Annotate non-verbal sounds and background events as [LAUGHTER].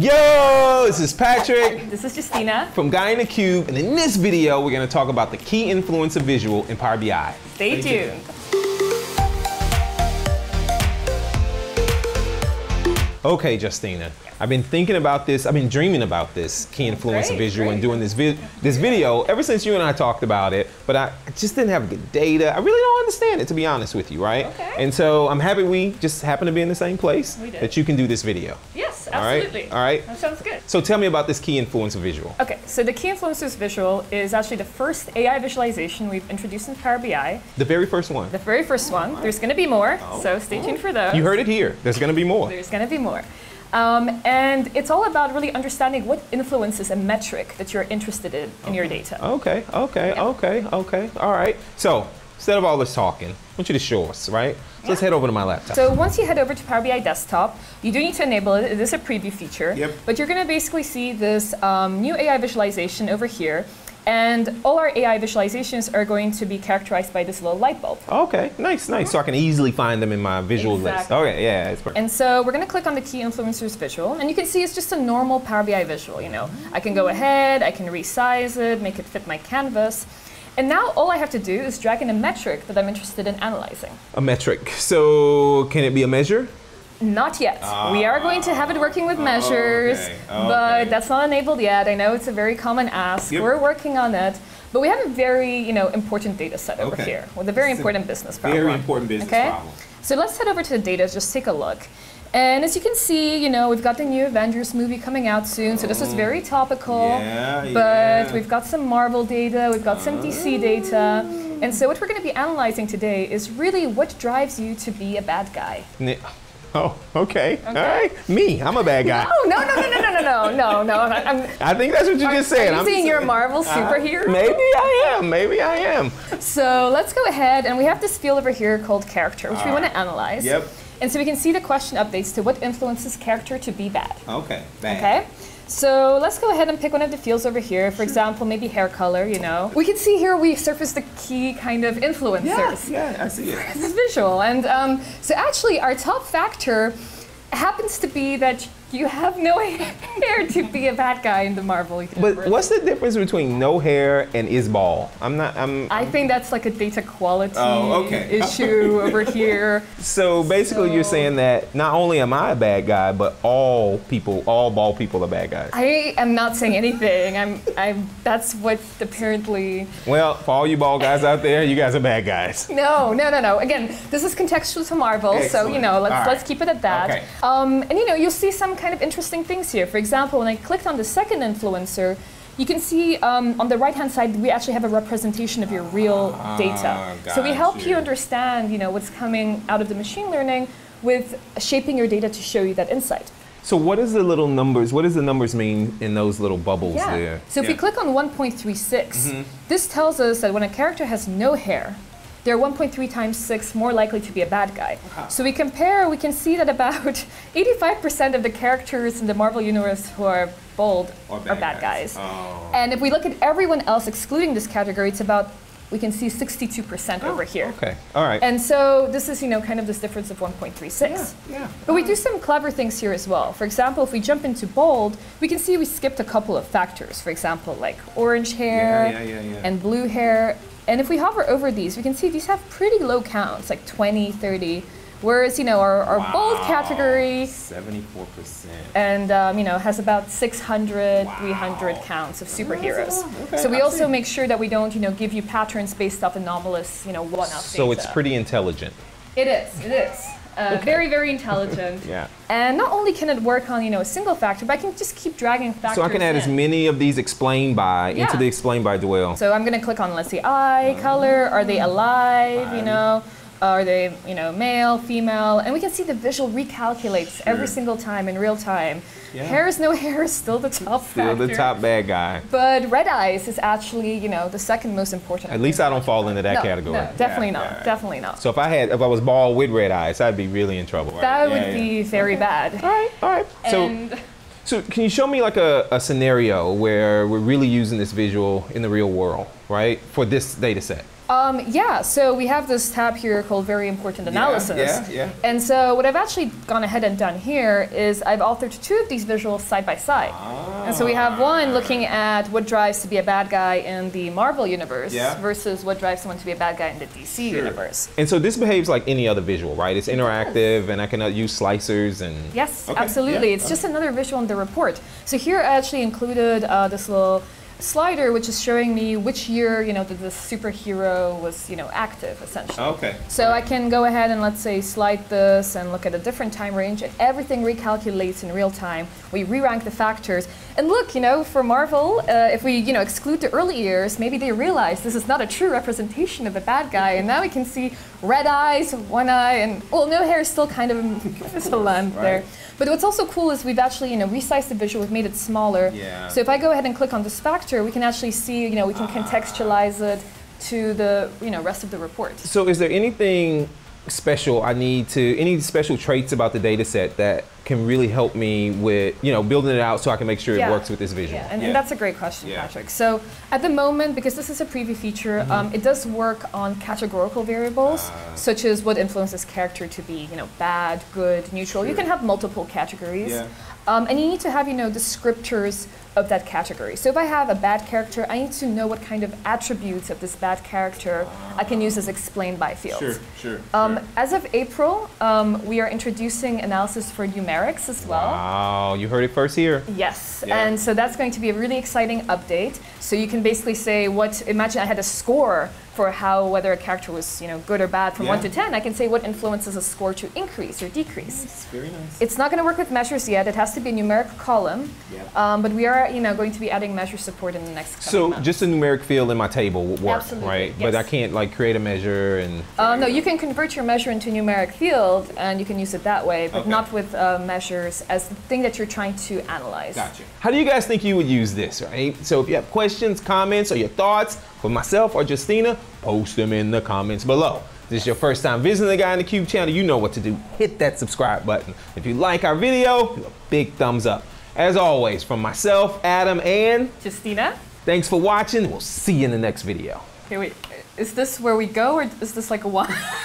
Yo, this is Patrick [LAUGHS] This is Justyna. from Guy in the Cube, and in this video, we're gonna talk about the key influencers visual in Power BI. Stay tuned. Okay, Justyna, I've been thinking about this, I've been dreaming about this key influencers Great, visual and doing this, vi- this video ever since you and I talked about it, but I just didn't have good data. I really don't understand it, to be honest with you, right? Okay. And so I'm happy we just happen to be in the same place that you can do this video. Yes, All right, absolutely. all right. That sounds good. So tell me about this key influence visual. Okay, so the key influencers visual is actually the first AI visualization we've introduced in Power BI. The very first one. The very first one. There's going to be more, so stay tuned for those. You heard it here. There's gonna be more. There's going to be more. Um, and it's all about really understanding what influences a metric that you're interested in in your data. Okay, okay, okay, okay. All right. So instead of all this talking, I want you to show us, right? So let's head over to my laptop. So once you head over to Power BI Desktop, you do need to enable it. It is a preview feature. Yep. But you're going to basically see this um, new AI visualization over here. And all our AI visualizations are going to be characterized by this little light bulb. okay, nice, nice. So I can easily find them in my visual list. Okay, yeah, it's perfect. And so we're going to click on the key influencers visual, and you can see it's just a normal Power BI visual. You know, I can go ahead, I can resize it, make it fit my canvas. And now all I have to do is drag in a metric that I'm interested in analyzing. A metric. So can it be a measure? Not yet. we are going to have it working with ah, measures, okay, but that's not enabled yet. I know it's a very common ask. Yep. We're working on it, but we have a very, you know, important data set over Okay. here with a very It's a important business problem. very important business okay? problem. So let's head over to the data, just take a look. And as you can see, you know, we've got the new Avengers movie coming out soon, so this is very topical. Oh. Yeah, but yeah. we've got some Marvel data, we've got some DC data. And so what we're going to be analyzing today is really what drives you to be a bad guy. Oh, okay. All right. Me, I'm a bad [LAUGHS] guy. Oh no no no no no no no no no! I'm, [LAUGHS] I think that's what you just said. are you I'm a saying- Marvel Uh, superhero? Maybe I am. Maybe I am. So let's go ahead and we have this field over here called character, which we want to analyze. Yep. And so we can see the question updates to what influences character to be bad. Okay. Bad. Okay. So let's go ahead and pick one of the fields over here. For example, maybe hair color. You know, we can see here we surface the key kind of Yeah, influencers. yeah, I see it. This is visual. And um, so actually, our top factor happens to be that you have no [LAUGHS] hair to be a bad guy in the Marvel universe. But universe. what's the difference between no hair and is bald? I'm not. I'm. I think that's like a data quality Oh, okay. [LAUGHS] issue over here. So basically, you're saying that not only am I a bad guy, but all people, all bald people are bad guys. I am not saying anything. I'm. I'm. That's what apparently. Well, for all you bald guys out there, you guys are bad guys. [LAUGHS] No, no, no, no. Again, this is contextual to Marvel, so you know, let's All right. let's keep it at that. Okay. Um, and you know, you'll see some kind of interesting things here. For example, when I clicked on the second influencer. You can see um, on the right-hand side we actually have a representation of your real data. So we help you you. understand, you know, what's coming out of the machine learning with shaping your data to show you that insight. So what is the little numbers? What does the numbers mean in those little bubbles Yeah. there? So if we click on 1.36, Mm-hmm. this tells us that when a character has no hair, they're 1.3 times 6 more likely to be a bad guy. So we compare, we can see that about [LAUGHS] 85% of the characters in the Marvel universe who are bold are bad guys. Oh. And if we look at everyone else excluding this category, it's about, we can see 62% over here. Okay. All right. And so this is, you know, kind of this difference of 1.36. yeah. But we do some clever things here as well. For example, if we jump into bold, we can see we skipped a couple of factors. For example, like orange hair Yeah, yeah, yeah, yeah. and blue hair. And if we hover over these, we can see these have pretty low counts, like 20, 30. Whereas, you know, our, our bold category Seventy-four percent. and um, you know has about 600 300 counts of superheroes Okay, so we I also see. make sure that we don't you know give you patterns based off anomalous you know one-off So it's pretty intelligent. it is it is uh, very very intelligent [LAUGHS] Yeah. and not only can it work on you know a single factor but i can just keep dragging factors So I can add as many of these explain by Yeah. into the explain by dwell. so i'm going to click on let's see eye color are they alive you know are they you know male female and we can see the visual recalculates every single time in real time Yeah. hair is no [LAUGHS] hair is still the top Still the factor. top bad guy. But red eyes is actually, you know, the second most important. At least I don't fall into that no, category. No, definitely Yeah, not. yeah. Definitely not. So if I had, if I was bald with red eyes, I'd be really in trouble. that would be very bad. All right, all right. So, so can you show me like a, a scenario where we're really using this visual in the real world, right? For this data set. Um, yeah, so we have this tab here called Very Important Analysis. yeah, yeah. And so what I've actually gone ahead and done here is I've authored two of these visuals side by side. And so we have one looking at what drives to be a bad guy in the Marvel universe Yeah. versus what drives someone to be a bad guy in the DC universe. And so this behaves like any other visual, right? It's interactive, and I can uh, use slicers and. Yes, Okay, absolutely. yeah, It's just another visual in the report. So here I actually included uh, this little slider, which is showing me which year, you know, that the superhero was, you know, active, essentially. Okay. So I can go ahead and let's say slide this and look at a different time range, and everything recalculates in real time. We re-rank the factors, and look, you know, for Marvel, uh, if we, you know, exclude the early years, maybe they realize this is not a true representation of a bad guy, and now we can see red eyes, one eye, and well, no hair is still kind of [LAUGHS] just a lamp there. Right. But what's also cool is we've actually, you know, resized the visual, we've made it smaller. Yeah. So if I go ahead and click on this factor, we can actually see, you know, we can contextualize it to the, you know, rest of the report. So is there anything special I need to, any special traits about the data set that can really help me with, you know, building it out so I can make sure Yeah. it works with this vision. Yeah, and, and that's a great question, Yeah. Patrick. So at the moment, because this is a preview feature, um, it does work on categorical variables, Ah. such as what influences character to be, you know, bad, good, neutral. You can have multiple categories. Yeah. Um, and you need to have, you know, descriptors of that category. So if I have a bad character, I need to know what kind of attributes of this bad character I can use as explained by fields. sure. Um, as of April, um, we are introducing analysis for as well. Wow, you heard it first here. Yes, Yeah. and so that's going to be a really exciting update. So you can basically say what. Imagine I had a score for how whether a character was you know good or bad from one to ten. I can say what influences a score to increase or decrease. It's very nice. It's not going to work with measures yet. It has to be a numeric column. Yep. Um, but we are you know going to be adding measure support in the next. So months. just a numeric field in my table would work, Absolutely, right? But I can't like create a measure and. Uh, no, you can convert your measure into a numeric field, and you can use it that way, but Okay. not with uh, measures as the thing that you're trying to analyze. How do you guys think you would use this, right? So if you have questions, comments, or your thoughts for myself or Justyna, post them in the comments below. If this is your first time visiting the Guy in the Cube channel, you know what to do. Hit that subscribe button. If you like our video, a big thumbs up. As always, from myself, Adam, and Justyna? thanks for watching. We'll see you in the next video. Okay, wait. Is this where we go, or is this like a one? [LAUGHS]